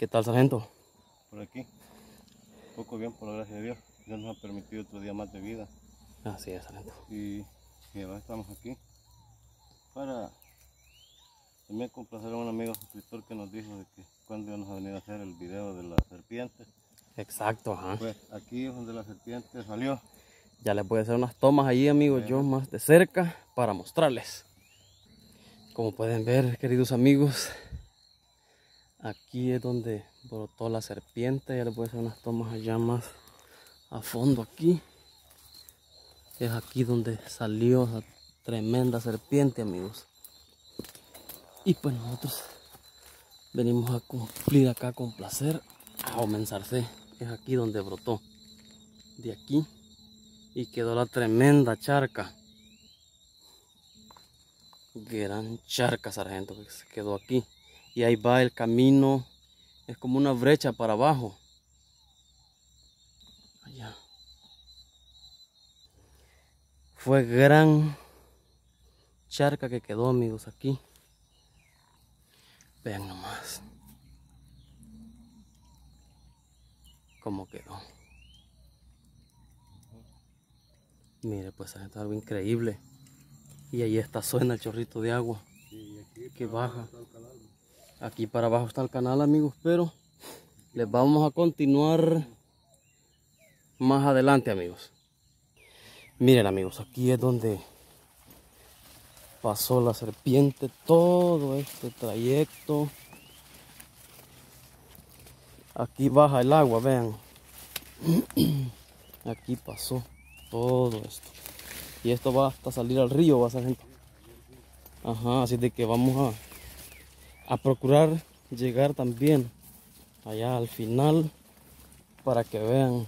¿Qué tal, sargento? Por aquí. Poco bien, por la gracia de Dios. Dios nos ha permitido otro día más de vida. Así es, sargento. Y, y ahora estamos aquí para también complacer a un amigo suscriptor que nos dijo de que cuando íbamos a venir a hacer el video de la serpiente. Exacto, ajá. Pues aquí es donde la serpiente salió. Ya les voy a hacer unas tomas ahí, amigos, yo más de cerca para mostrarles. Como pueden ver, queridos amigos, aquí es donde brotó la serpiente. Ya les voy a hacer unas tomas allá más a fondo aquí. Es aquí donde salió esa tremenda serpiente, amigos. Y pues nosotros venimos a cumplir acá con placer a comenzarse. Es aquí donde brotó. De aquí y quedó la tremenda charca. Gran charca, sargento, que se quedó aquí. Y ahí va el camino. Es como una brecha para abajo. Allá. Fue gran charca que quedó, amigos, aquí. Vean nomás. Cómo quedó. Mire, pues es algo increíble. Y ahí está, suena el chorrito de agua que baja. Aquí para abajo está el canal, amigos, pero les vamos a continuar más adelante, amigos. Miren, amigos, aquí es donde pasó la serpiente todo este trayecto. Aquí baja el agua, vean. Aquí pasó todo esto. Y esto va hasta salir al río, va a ser gente. Ajá, así de que vamos a, a procurar llegar también allá al final para que vean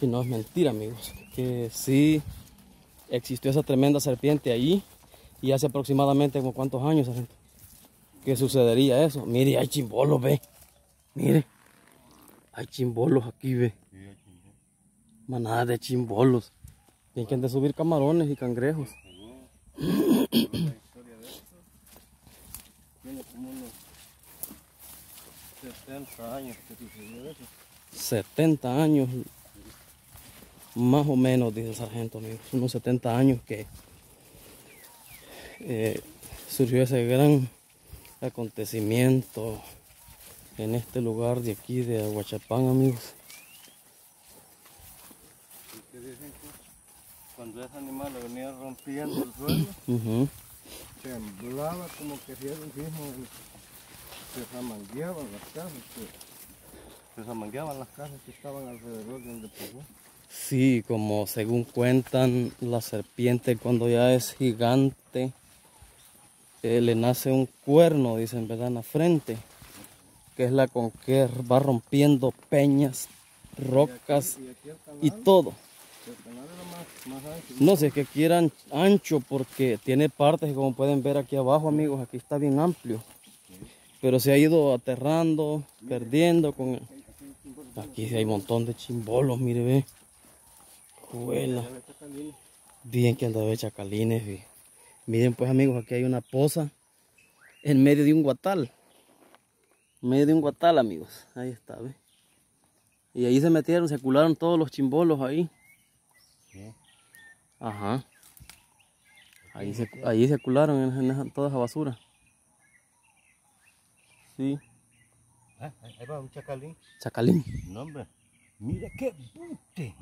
que no es mentira, amigos. Que sí existió esa tremenda serpiente ahí y hace aproximadamente como cuántos años, gente. Que sucedería eso. Mire, hay chimbolos, ve. Mire, hay chimbolos aquí, ve manada de chimbolos. Tienen que han de subir camarones y cangrejos. Tiene como unos 70 años que sucedió eso. 70 años, más o menos, dice el sargento, amigos. Unos 70 años que eh, surgió ese gran acontecimiento en este lugar de aquí de Aguachapán, amigos. que dicen que cuando ese animal venía rompiendo el suelo, Ujú. temblaba como que si era un sismo, se zamangueaban las casas, que, se zamangueaban las casas que estaban alrededor de donde pasó. Sí, como según cuentan, la serpiente cuando ya es gigante, eh, le nace un cuerno, dicen, ¿verdad? En la frente, que es la con que va rompiendo peñas, rocas Y aquí el canal, y todo. el canal era más, más ancho. No sé, que quieran ancho porque tiene partes que como pueden ver aquí abajo, amigos, aquí está bien amplio. Pero se ha ido aterrando, perdiendo con... Aquí hay un montón de chimbolos, mire, ve. Juela. Bien que anda de chacalines. Miren pues amigos, aquí hay una poza en medio de un guatal. En medio de un guatal, amigos. Ahí está, ¿ve? Y ahí se metieron, se cularon todos los chimbolos ahí. Ajá. Ahí se, ahí se cularon en, en toda esa basura. Sí. Ah, ahí va un chacalín. Chacalín. No, hombre. Mira qué bote.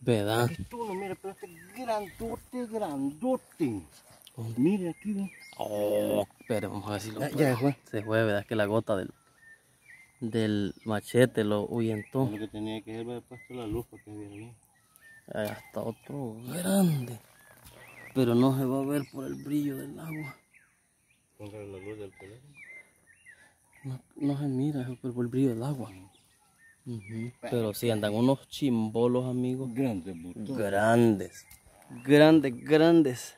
¿Verdad? Aquí uno, mira, pero este grandote, grandote. Mire aquí, ve. Oh, pero vamos a ver si lo Ya- ya fue. Se fue, ¿verdad? Es que la gota del, del machete lo ahuyentó. Lo que tenía que haber puesto la luz para que viera bien. Ahí está otro grande. Pero no se va a ver por el brillo del agua. Póngale la luz del teléfono. No, no se mira por el brillo del agua. Pero sí, andan unos chimbolos, amigos. Grande, botón. Grandes. Grandes, grandes.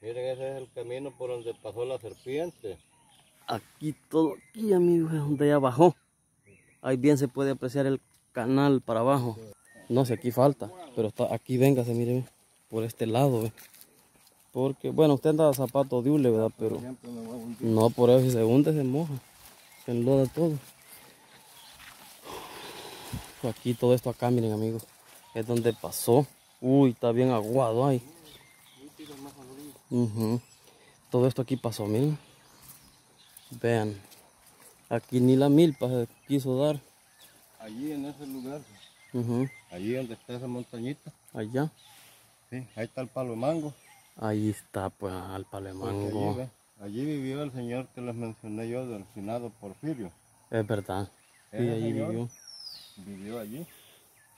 Miren, ese es el camino por donde pasó la serpiente. Aquí todo, aquí amigos, es donde ya bajó. Ahí bien se puede apreciar el canal para abajo. No sé, aquí falta, pero está aquí, véngase, mire, ve, por este lado, ve. Porque, bueno, usted anda zapatos de hule, ¿verdad? Pero no, por eso si se hunde, se moja. Se enloda todo. Aquí todo esto acá, miren amigos. Es donde pasó. Uy, está bien aguado ahí. Ujú. Todo esto aquí pasó, miren. Vean. Aquí ni la milpa se quiso dar. Allí en ese lugar, allí donde está esa montañita, Allá. sí, ahí está el palo de mango. Ahí está, pues, al palo de mango. Allí, vivió el señor que les mencioné yo del finado Porfirio. Es verdad. Sí, allí vivió. Vivió allí.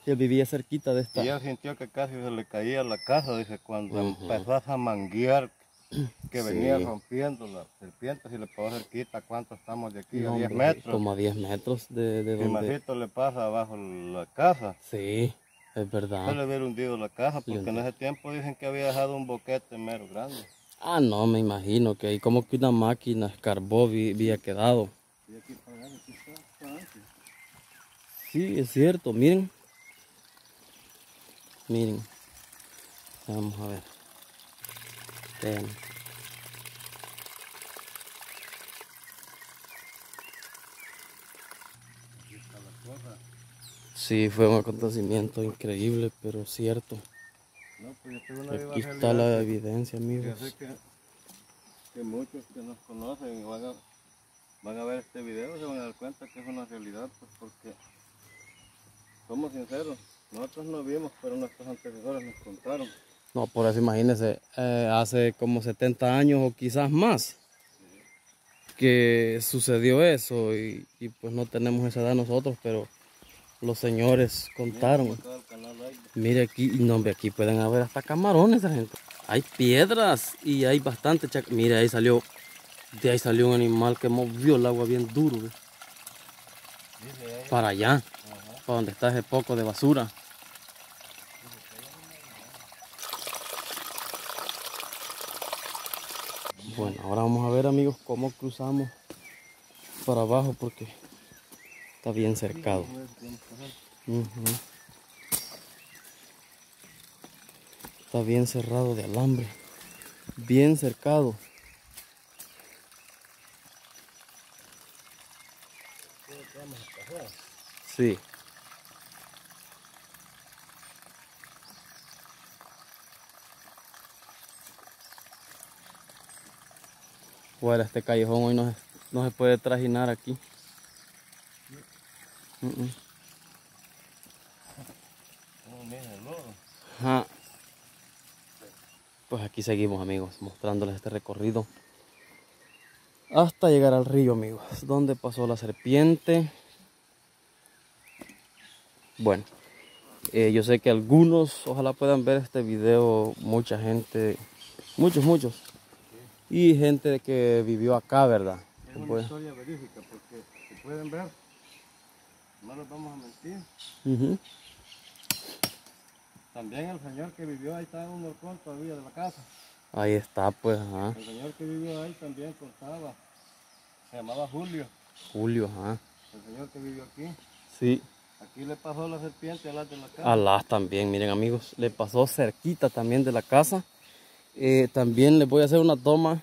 Sí, vivía cerquita de esta. Y él sintió que casi se le caía la casa, dice, cuando Ujú. empezó a manguear que Sí. venía rompiendo las serpientes y le pasó cerquita, ¿cuánto estamos de aquí? No, a 10 hombre, metros. Como a 10 metros de, de donde. Le pasa abajo la casa, Sí, es se verdad. le hubiera hundido la casa, porque en ese tiempo dicen que había dejado un boquete mero grande. Ah, no, me imagino que ahí como que una máquina escarbó había quedado. Sí, es cierto, miren. Miren. Vamos a ver. Vean. Sí, fue un acontecimiento increíble, pero cierto. No, pues yo tengo una viva Aquí está la evidencia, Yo amigos. sé que, que muchos que nos conocen y van a, van a ver este video se van a dar cuenta que es una realidad, pues porque somos sinceros, nosotros no vimos, pero nuestros antecesores nos contaron. No, por eso imagínense, eh, hace como 70 años o quizás más que sucedió eso y, y pues no tenemos esa edad nosotros, pero los señores contaron. Mire aquí, no, aquí pueden haber hasta camarones, gente. Hay piedras y hay bastante chac- Mire, ahí salió, de ahí salió un animal que movió el agua bien duro, para allá, para donde está ese poco de basura. Bueno, ahora vamos a ver, amigos, cómo cruzamos para abajo porque está bien cercado. Está bien cerrado de alambre. Bien cercado. Sí. Bueno, este callejón hoy no, no se puede trajinar aquí. Mm, mm. Oh. Ajá. Pues aquí seguimos amigos, mostrándoles este recorrido. Hasta llegar al río amigos, donde pasó la serpiente. Bueno, eh, yo sé que algunos ojalá puedan ver este video, mucha gente, muchos, muchos. Y gente que vivió acá, ¿verdad? Es una Pues, historia verídica porque si pueden ver, no les vamos a mentir. También el señor que vivió ahí está en un balcón todavía de la casa. Ahí está, pues, ajá. El señor que vivió ahí también contaba. Se llamaba Julio. Julio, ajá. El señor que vivió aquí. Sí. Aquí le pasó la serpiente a las de la casa. A las también, miren amigos, le pasó cerquita también de la casa. Eh, también les voy a hacer una toma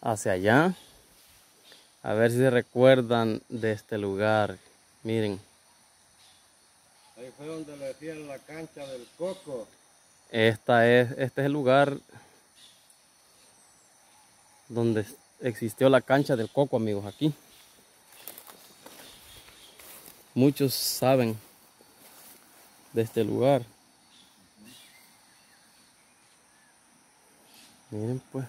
hacia allá. A ver si se recuerdan de este lugar. Miren, Fue donde le decían la cancha del coco. esta es, este es el lugar donde existió la cancha del coco, amigos, aquí. Muchos saben de este lugar. Miren pues.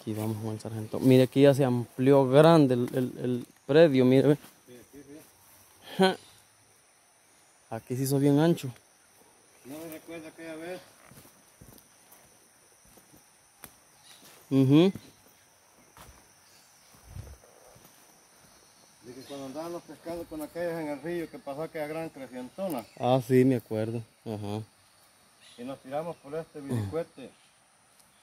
Aquí vamos con el sargento. Mire, aquí ya se amplió grande el, el- el predio, mire. Aquí se hizo bien ancho. ¿No se recuerda aquella vez? Ujú. De que cuando andábamos pescando con aquellos en el río que pasó aquella gran crecientona. Ah, sí, me acuerdo. Ajá. Y nos tiramos por este viricuete.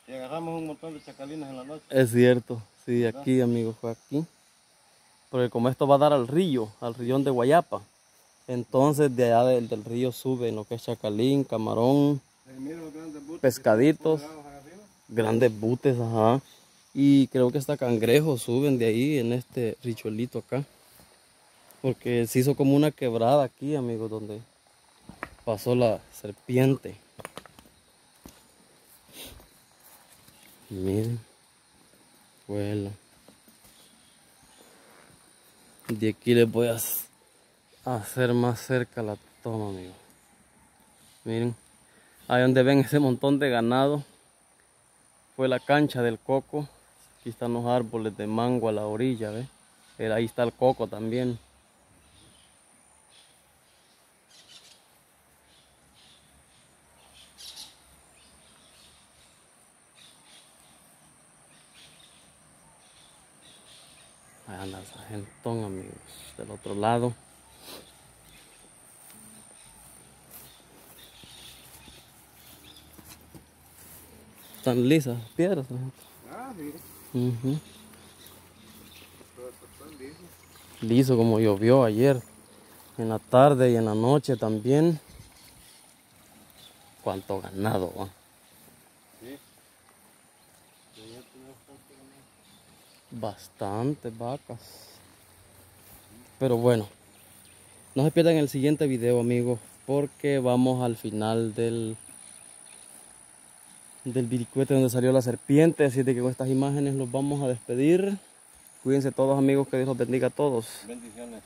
Y agarramos un montón de chacalinas en la noche. Es cierto. Sí, aquí, amigos, fue aquí. Porque como esto va a dar al río, al rillón de Guayapa. Entonces de allá del, río suben lo que es chacalín, camarón, pescaditos, grandes butes, ajá. Y creo que hasta cangrejos suben de ahí en este richuelito acá. Porque se hizo como una quebrada aquí, amigos, donde pasó la serpiente. Miren. Vuela. De aquí les voy a hacer más cerca la toma, amigos. Miren. Ahí donde ven ese montón de ganado. Fue la cancha del coco. Aquí están los árboles de mango a la orilla, ¿ves? Ahí está el coco también. El sargentón, amigos, del otro lado. Están lisas piedras, sargento. Ah. Liso como llovió ayer, en la tarde y en la noche también. Cuánto ganado, va. Sí. Bastantes vacas. Pero bueno, no se pierdan el siguiente video, amigos, porque vamos al final del del viricuete donde salió la serpiente, así de que con estas imágenes los vamos a despedir. Cuídense todos, amigos, que Dios los bendiga a todos. Bendiciones.